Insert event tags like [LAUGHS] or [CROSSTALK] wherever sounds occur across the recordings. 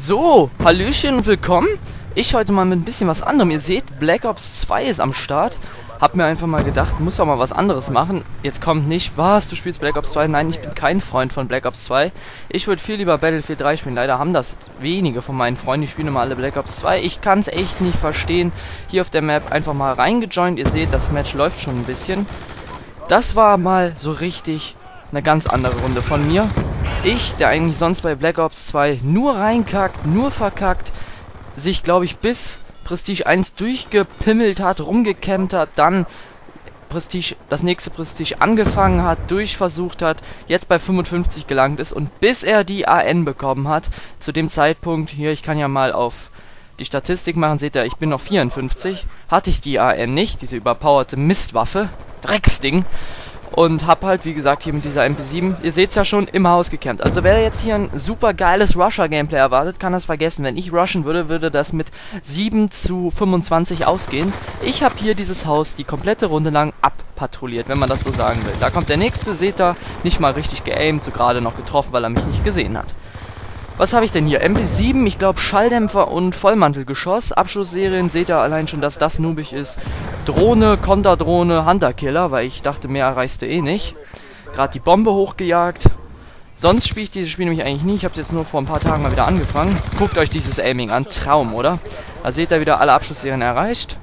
So, Hallöchen und willkommen. Ich heute mal mit ein bisschen was anderem. Ihr seht, Black Ops 2 ist am Start. Hab mir einfach mal gedacht, muss doch mal was anderes machen. Jetzt kommt nicht, was, du spielst Black Ops 2? Nein, ich bin kein Freund von Black Ops 2. Ich würde viel lieber Battlefield 3 spielen. Leider haben das wenige von meinen Freunden, die spielen immer alle Black Ops 2. Ich kann es echt nicht verstehen. Hier auf der Map einfach mal reingejoint. Ihr seht, das Match läuft schon ein bisschen. Das war mal so richtig eine ganz andere Runde von mir. Ich, der eigentlich sonst bei Black Ops 2 nur reinkackt, nur verkackt, sich, glaube ich, bis Prestige 1 durchgepimmelt hat, rumgekämmt hat, dann Prestige, das nächste Prestige angefangen hat, durchversucht hat, jetzt bei 55 gelangt ist und bis er die AN bekommen hat, zu dem Zeitpunkt, hier, ich kann ja mal auf die Statistik machen, seht ihr, ich bin noch 54, hatte ich die AN nicht, diese überpowerte Mistwaffe, Drecksding, und hab halt, wie gesagt, hier mit dieser MP7, ihr seht's ja schon, im Haus gekämpft. Also wer jetzt hier ein super geiles Rusher-Gameplay erwartet, kann das vergessen. Wenn ich rushen würde, würde das mit 7 zu 25 ausgehen. Ich habe hier dieses Haus die komplette Runde lang abpatrouilliert, wenn man das so sagen will. Da kommt der nächste, seht ihr, nicht mal richtig geaimt, so gerade noch getroffen, weil er mich nicht gesehen hat. Was habe ich denn hier? MP7, ich glaube Schalldämpfer und Vollmantelgeschoss. Abschussserien seht ihr allein schon, dass das noobig ist. Drohne, Konterdrohne, Hunterkiller, weil ich dachte, mehr erreichst du eh nicht. Gerade die Bombe hochgejagt. Sonst spiele ich dieses Spiel nämlich eigentlich nie. Ich habe es jetzt nur vor ein paar Tagen mal wieder angefangen. Guckt euch dieses Aiming an. Traum, oder? Da seht ihr wieder alle Abschussserien erreicht.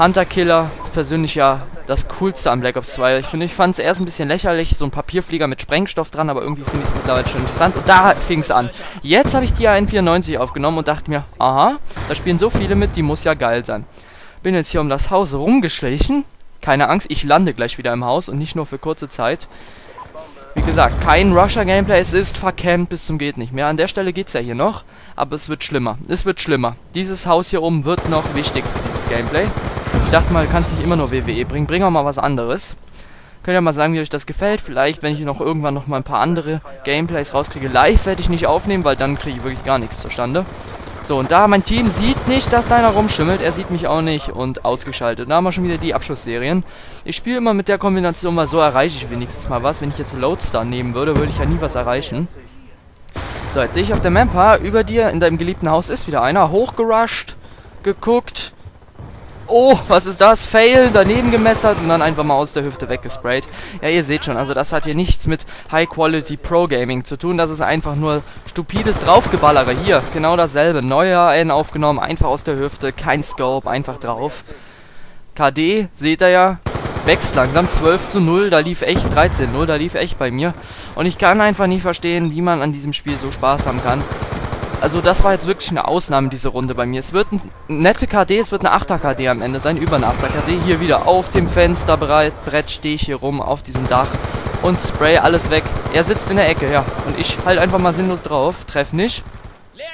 Hunter-Killer ist persönlich ja das Coolste an Black Ops 2. Ich finde, ich fand es erst ein bisschen lächerlich, so ein Papierflieger mit Sprengstoff dran, aber irgendwie finde ich es mittlerweile schon interessant. Und da fing es an. Jetzt habe ich die AN94 aufgenommen und dachte mir, aha, da spielen so viele mit, die muss ja geil sein. Bin jetzt hier um das Haus rumgeschlichen. Keine Angst, ich lande gleich wieder im Haus und nicht nur für kurze Zeit. Wie gesagt, kein Rusher-Gameplay, es ist verkämmt bis zum geht nicht mehr. An der Stelle geht es ja hier noch, aber es wird schlimmer. Es wird schlimmer. Dieses Haus hier oben wird noch wichtig für dieses Gameplay. Ich dachte mal, du kannst nicht immer nur WWE bringen. Bring auch mal was anderes. Könnt ihr mal sagen, wie euch das gefällt. Vielleicht, wenn ich noch irgendwann noch mal ein paar andere Gameplays rauskriege. Live werde ich nicht aufnehmen, weil dann kriege ich wirklich gar nichts zustande. So, und da mein Team sieht nicht, dass deiner rumschimmelt. Er sieht mich auch nicht und ausgeschaltet. Da haben wir schon wieder die Abschussserien. Ich spiele immer mit der Kombination, weil so erreiche ich wenigstens mal was. Wenn ich jetzt Loadstar nehmen würde, würde ich ja nie was erreichen. So, jetzt sehe ich auf der Mappa, über dir in deinem geliebten Haus ist wieder einer. Hochgerusht, geguckt, Oh, was ist das? Fail, daneben gemessert und dann einfach mal aus der Hüfte weggesprayt. Ja, ihr seht schon, also das hat hier nichts mit High-Quality Pro-Gaming zu tun. Das ist einfach nur stupides Draufgeballere. Hier, genau dasselbe. Neuer N aufgenommen, einfach aus der Hüfte, kein Scope, einfach drauf. KD, seht ihr ja, wächst langsam. 12 zu 0, da lief echt 13 0, da lief echt bei mir. Und ich kann einfach nicht verstehen, wie man an diesem Spiel so Spaß haben kann also das war jetzt wirklich eine Ausnahme, diese Runde bei mir. Es wird ein nette KD, es wird eine 8er KD am Ende sein, über eine 8er KD. Hier wieder auf dem Fensterbrett stehe ich hier rum, auf diesem Dach und spray alles weg. Er sitzt in der Ecke, ja. Und ich halt einfach mal sinnlos drauf, treff nicht.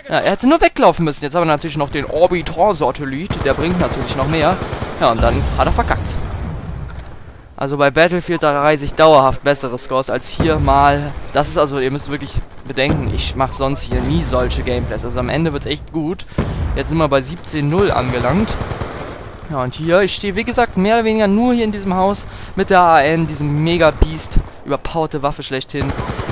Ja, er hätte nur weglaufen müssen. Jetzt haben wir natürlich noch den Orbital-Satellit, der bringt natürlich noch mehr. Ja, und dann hat er verkackt. Also bei Battlefield, da reise ich dauerhaft bessere Scores als hier mal. Das ist also, ihr müsst wirklich bedenken, ich mache sonst hier nie solche Gameplays. Also am Ende wird es echt gut. Jetzt sind wir bei 17-0 angelangt. Ja, und hier, ich stehe wie gesagt mehr oder weniger nur hier in diesem Haus mit der AN, diesem Mega-Beast, überpowerte Waffe schlechthin.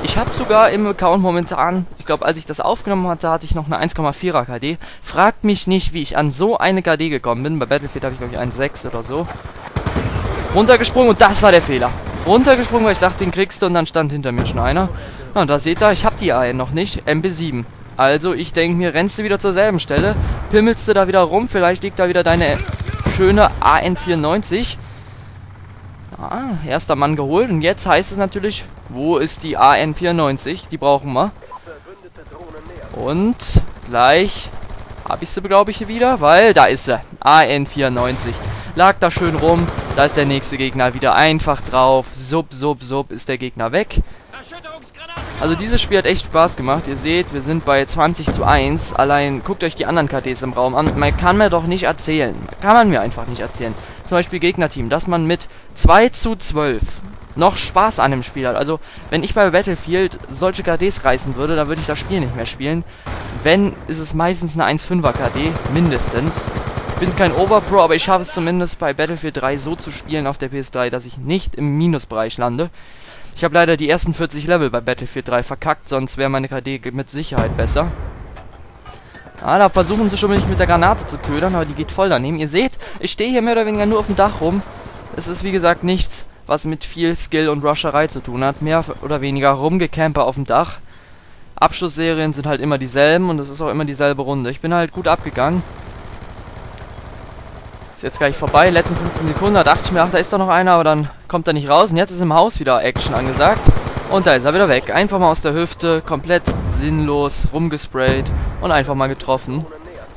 Ich habe sogar im Account momentan, ich glaube, als ich das aufgenommen hatte, hatte ich noch eine 1,4er KD. Fragt mich nicht, wie ich an so eine KD gekommen bin. Bei Battlefield habe ich, glaube ich, 1,6 oder so. Runtergesprungen und das war der Fehler. Runtergesprungen, weil ich dachte, den kriegst du und dann stand hinter mir schon einer. Ja, und da seht ihr, ich habe die AN noch nicht. MP7. Also ich denke mir, rennst du wieder zur selben Stelle, pimmelst du da wieder rum, vielleicht liegt da wieder deine schöne AN94. Ah, erster Mann geholt und jetzt heißt es natürlich, wo ist die AN94? Die brauchen wir. Und gleich habe ich sie, glaube ich, wieder, weil da ist sie. AN94. Lag da schön rum. Da ist der nächste Gegner wieder einfach drauf. Sub, sub, sub ist der Gegner weg. Also dieses Spiel hat echt Spaß gemacht. Ihr seht, wir sind bei 20 zu 1. Allein guckt euch die anderen KDs im Raum an. Man kann mir doch nicht erzählen. Kann man mir einfach nicht erzählen. Zum Beispiel Gegnerteam, dass man mit 2 zu 12 noch Spaß an dem Spiel hat. Also, wenn ich bei Battlefield solche KDs reißen würde, dann würde ich das Spiel nicht mehr spielen. Wenn, ist es meistens eine 1,5er KD, mindestens bin kein Overpro, aber ich schaffe es zumindest bei Battlefield 3 so zu spielen auf der PS3, dass ich nicht im Minusbereich lande. Ich habe leider die ersten 40 Level bei Battlefield 3 verkackt, sonst wäre meine KD mit Sicherheit besser. Ah, da versuchen sie schon mich mit der Granate zu ködern, aber die geht voll daneben. Ihr seht, ich stehe hier mehr oder weniger nur auf dem Dach rum. Es ist wie gesagt nichts, was mit viel Skill und Rusherei zu tun hat. Mehr oder weniger rumgecamper auf dem Dach. Abschussserien sind halt immer dieselben und es ist auch immer dieselbe Runde. Ich bin halt gut abgegangen. Ist jetzt gleich vorbei, letzten 15 Sekunden, da dachte ich mir, ach, da ist doch noch einer, aber dann kommt er nicht raus. Und jetzt ist im Haus wieder Action angesagt. Und da ist er wieder weg. Einfach mal aus der Hüfte, komplett sinnlos, rumgesprayt und einfach mal getroffen.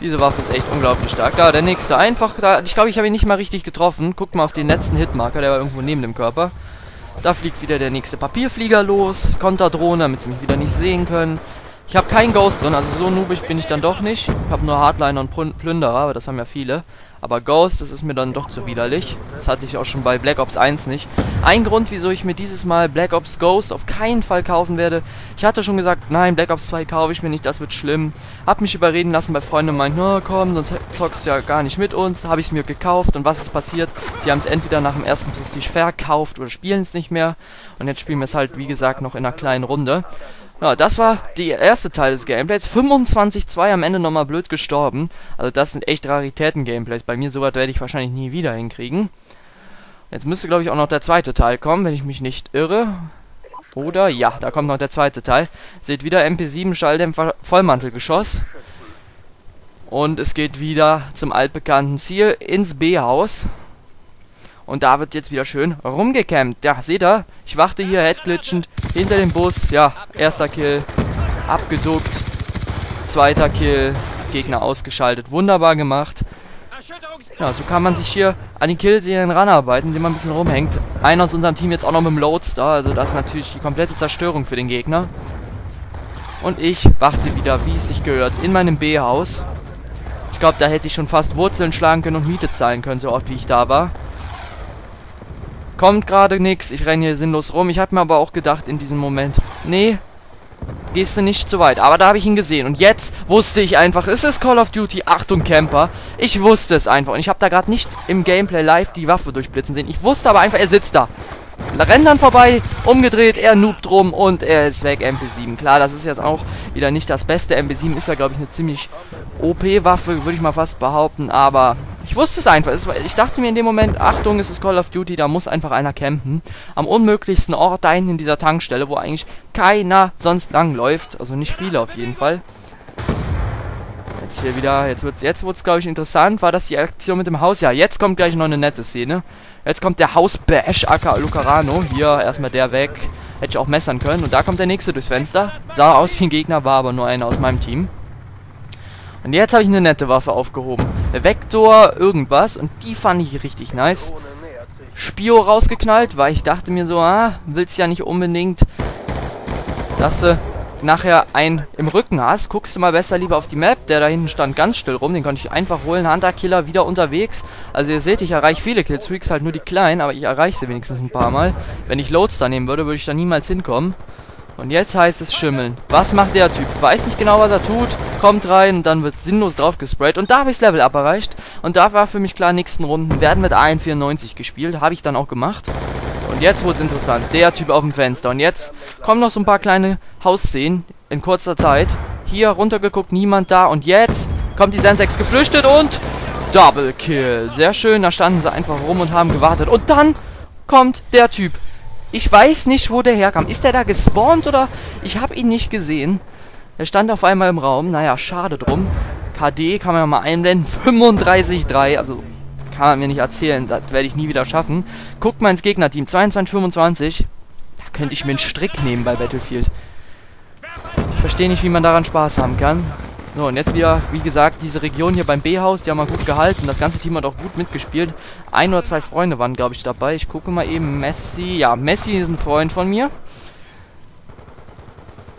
Diese Waffe ist echt unglaublich stark. Da, der nächste. Einfach, da, ich glaube, ich habe ihn nicht mal richtig getroffen. Guckt mal auf den letzten Hitmarker, der war irgendwo neben dem Körper. Da fliegt wieder der nächste Papierflieger los. Konterdrohne, damit sie mich wieder nicht sehen können. Ich habe keinen Ghost drin, also so noobig bin ich dann doch nicht. Ich habe nur Hardliner und Plünderer, aber das haben ja viele. Aber Ghost, das ist mir dann doch zu widerlich. Das hatte ich auch schon bei Black Ops 1 nicht. Ein Grund, wieso ich mir dieses Mal Black Ops Ghost auf keinen Fall kaufen werde. Ich hatte schon gesagt, nein, Black Ops 2 kaufe ich mir nicht, das wird schlimm. Hab mich überreden lassen bei Freunden meint, na komm, sonst zockst du ja gar nicht mit uns. Habe ich es mir gekauft und was ist passiert? Sie haben es entweder nach dem ersten Prestige verkauft oder spielen es nicht mehr. Und jetzt spielen wir es halt, wie gesagt, noch in einer kleinen Runde. Ja, das war der erste Teil des Gameplays. 25-2 am Ende nochmal blöd gestorben. Also das sind echt Raritäten-Gameplays. Bei mir sowas werde ich wahrscheinlich nie wieder hinkriegen. Jetzt müsste, glaube ich, auch noch der zweite Teil kommen, wenn ich mich nicht irre. Oder? Ja, da kommt noch der zweite Teil. Seht wieder MP7 Schalldämpfer Vollmantelgeschoss. Und es geht wieder zum altbekannten Ziel, ins B-Haus. Und da wird jetzt wieder schön rumgecampt. Ja, seht ihr? Ich warte hier headglitschend hinter dem Bus. Ja, erster Kill. Abgeduckt. Zweiter Kill. Gegner ausgeschaltet. Wunderbar gemacht. Ja, so kann man sich hier an die Killserien ranarbeiten, indem man ein bisschen rumhängt. Einer aus unserem Team jetzt auch noch mit dem Loadstar. Also das ist natürlich die komplette Zerstörung für den Gegner. Und ich warte wieder, wie es sich gehört, in meinem B-Haus. Ich glaube, da hätte ich schon fast Wurzeln schlagen können und Miete zahlen können, so oft wie ich da war. Kommt gerade nichts, ich renne hier sinnlos rum. Ich habe mir aber auch gedacht in diesem Moment, nee, gehst du nicht zu weit. Aber da habe ich ihn gesehen. Und jetzt wusste ich einfach, es ist Call of Duty, Achtung Camper. Ich wusste es einfach. Und ich habe da gerade nicht im Gameplay live die Waffe durchblitzen sehen. Ich wusste aber einfach, er sitzt da. Rennt dann vorbei, umgedreht, er noobt rum und er ist weg, MP7. Klar, das ist jetzt auch wieder nicht das Beste. MP7 ist ja, glaube ich, eine ziemlich OP-Waffe, würde ich mal fast behaupten. Aber ich wusste es einfach. Ich dachte mir in dem Moment, Achtung, es ist Call of Duty, da muss einfach einer campen. Am unmöglichsten Ort da hinten in dieser Tankstelle, wo eigentlich keiner sonst langläuft. Also nicht viele auf jeden Fall. Jetzt hier wieder, jetzt wird's, jetzt wird's glaube ich interessant. War das die Aktion mit dem Haus? Ja, jetzt kommt gleich noch eine nette Szene. Jetzt kommt der Hausbash, aka Lucarano. Hier, erstmal der weg. Hätte ich auch messern können. Und da kommt der nächste durchs Fenster. Sah aus wie ein Gegner, war aber nur einer aus meinem Team. Und jetzt habe ich eine nette Waffe aufgehoben. Vektor irgendwas. Und die fand ich richtig nice. Spio rausgeknallt, weil ich dachte mir so, ah, willst ja nicht unbedingt, dass du nachher einen im Rücken hast, guckst du mal besser lieber auf die Map. Der da hinten stand ganz still rum, den konnte ich einfach holen. Hunter-Killer wieder unterwegs. Also ihr seht, ich erreiche viele Killstreaks, halt nur die kleinen, aber ich erreiche sie wenigstens ein paar Mal. Wenn ich Loadstar nehmen würde, würde ich da niemals hinkommen. Und jetzt heißt es schimmeln. Was macht der Typ? Weiß nicht genau, was er tut. Kommt rein und dann wird sinnlos drauf gesprayt. Und da habe ich das Level up erreicht. Und da war für mich klar, nächsten Runden werden mit AM94 gespielt. Habe ich dann auch gemacht. Und jetzt wurde es interessant. Der Typ auf dem Fenster. Und jetzt kommen noch so ein paar kleine Hausszenen in kurzer Zeit. Hier runtergeguckt, niemand da. Und jetzt kommt die Sentex geflüchtet und Double Kill. Sehr schön, da standen sie einfach rum und haben gewartet. Und dann kommt der Typ. Ich weiß nicht, wo der herkam. Ist der da gespawnt oder? Ich habe ihn nicht gesehen. Er stand auf einmal im Raum. Naja, schade drum. KD kann man ja mal einblenden. [LAUGHS] 35,3. Also kann man mir nicht erzählen. Das werde ich nie wieder schaffen. Guckt mal ins Gegnerteam. 22, 25. Da könnte ich mir einen Strick nehmen bei Battlefield. Ich verstehe nicht, wie man daran Spaß haben kann. So, und jetzt wieder, wie gesagt, diese Region hier beim B-Haus, die haben wir gut gehalten. Das ganze Team hat auch gut mitgespielt. Ein oder zwei Freunde waren, glaube ich, dabei. Ich gucke mal eben. Messi. Ja, Messi ist ein Freund von mir.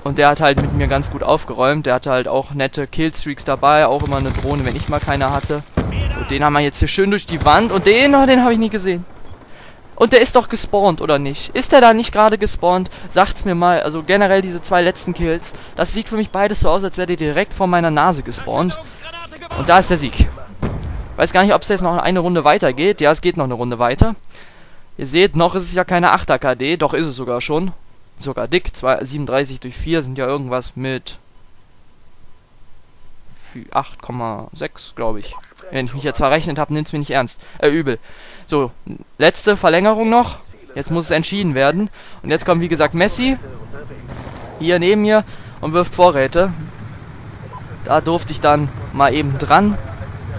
Und der hat halt mit mir ganz gut aufgeräumt. Der hatte halt auch nette Killstreaks dabei. Auch immer eine Drohne, wenn ich mal keine hatte. Und den haben wir jetzt hier schön durch die Wand. Und den, oh, den habe ich nie gesehen. Und der ist doch gespawnt, oder nicht? Ist der da nicht gerade gespawnt? Sagt's mir mal. Also generell diese zwei letzten Kills. Das sieht für mich beides so aus, als wäre der direkt vor meiner Nase gespawnt. Und da ist der Sieg. Weiß gar nicht, ob es jetzt noch eine Runde weitergeht. Ja, es geht noch eine Runde weiter. Ihr seht, noch ist es ja keine 8er KD. Doch ist es sogar schon. Sogar dick. 37 durch 4 sind ja irgendwas mit 8,6, glaube ich. Wenn ich mich jetzt verrechnet habe, nimmt es mir nicht ernst. Äh, übel. So, letzte Verlängerung noch. Jetzt muss es entschieden werden. Und jetzt kommt, wie gesagt, Messi. Hier neben mir. Und wirft Vorräte. Da durfte ich dann mal eben dran.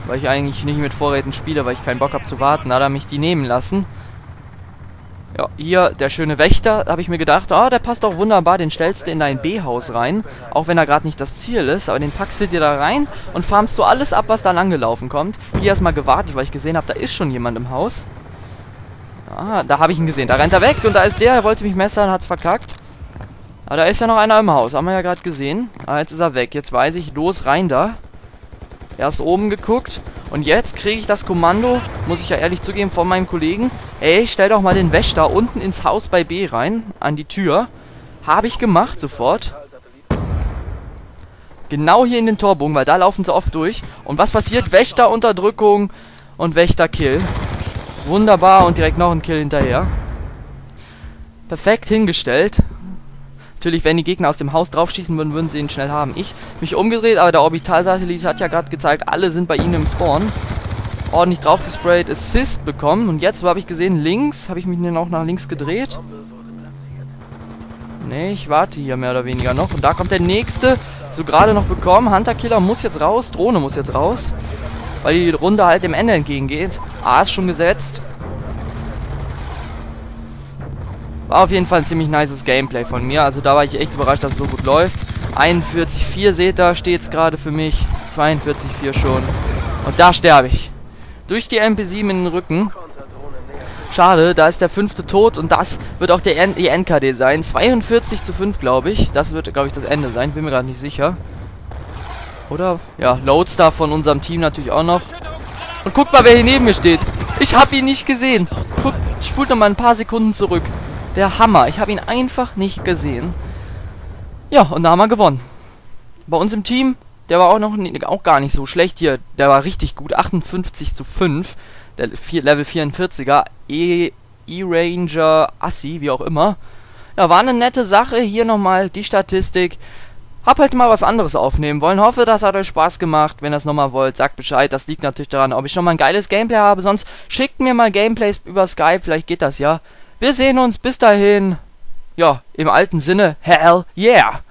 Weil ich eigentlich nicht mit Vorräten spiele, weil ich keinen Bock habe zu warten. Da hat er mich die nehmen lassen. Ja, hier der schöne Wächter, habe ich mir gedacht, oh, der passt auch wunderbar, den stellst du in dein B-Haus rein, auch wenn er gerade nicht das Ziel ist, aber den packst du dir da rein und farmst du alles ab, was da lang gelaufen kommt. Hier erstmal gewartet, weil ich gesehen habe, da ist schon jemand im Haus. Ah, da habe ich ihn gesehen, da rennt er weg und da ist der, er wollte mich messern, hat's verkackt. Aber da ist ja noch einer im Haus, haben wir ja gerade gesehen. Ah, jetzt ist er weg, jetzt weiß ich, los, rein da. Erst oben geguckt und jetzt kriege ich das Kommando, muss ich ja ehrlich zugeben, von meinem Kollegen. Ey, stell doch mal den Wächter unten ins Haus bei B rein, an die Tür. Habe ich gemacht, sofort. Genau hier in den Torbogen, weil da laufen sie oft durch. Und was passiert? Wächterunterdrückung und Wächterkill. Wunderbar und direkt noch ein Kill hinterher. Perfekt hingestellt. Natürlich, wenn die Gegner aus dem Haus draufschießen würden, würden sie ihn schnell haben. Ich mich umgedreht, aber der Orbitalsatellit hat ja gerade gezeigt, alle sind bei ihnen im Spawn. Ordentlich draufgesprayt, Assist bekommen. Und jetzt, wo habe ich gesehen, links, habe ich mich dann auch nach links gedreht. Ne, ich warte hier mehr oder weniger noch. Und da kommt der nächste, so gerade noch bekommen. Hunter-Killer muss jetzt raus, Drohne muss jetzt raus. Weil die Runde halt dem Ende entgegengeht. A ist schon gesetzt. War auf jeden Fall ein ziemlich nices Gameplay von mir. Also da war ich echt überrascht, dass es so gut läuft. 41,4 seht ihr, steht es gerade für mich. 42,4 schon. Und da sterbe ich. Durch die MP7 in den Rücken. Schade, da ist der fünfte tot und das wird auch der N die NKD sein. 42 zu 5, glaube ich. Das wird, glaube ich, das Ende sein. Bin mir gerade nicht sicher. Oder? Ja, Loadstar von unserem Team natürlich auch noch. Und guckt mal, wer hier neben mir steht. Ich habe ihn nicht gesehen. Guckt, spult noch mal ein paar Sekunden zurück. Der Hammer. Ich habe ihn einfach nicht gesehen. Ja, und da haben wir gewonnen. Bei uns im Team, der war auch noch auch gar nicht so schlecht hier. Der war richtig gut. 58 zu 5. Der Level 44er. E-Ranger Assi, wie auch immer. Ja, war eine nette Sache. Hier nochmal die Statistik. Hab halt mal was anderes aufnehmen wollen. Hoffe, das hat euch Spaß gemacht. Wenn ihr es nochmal wollt, sagt Bescheid. Das liegt natürlich daran, ob ich schon mal ein geiles Gameplay habe. Sonst schickt mir mal Gameplays über Skype. Vielleicht geht das ja. Wir sehen uns bis dahin. Ja, im alten Sinne, hell yeah!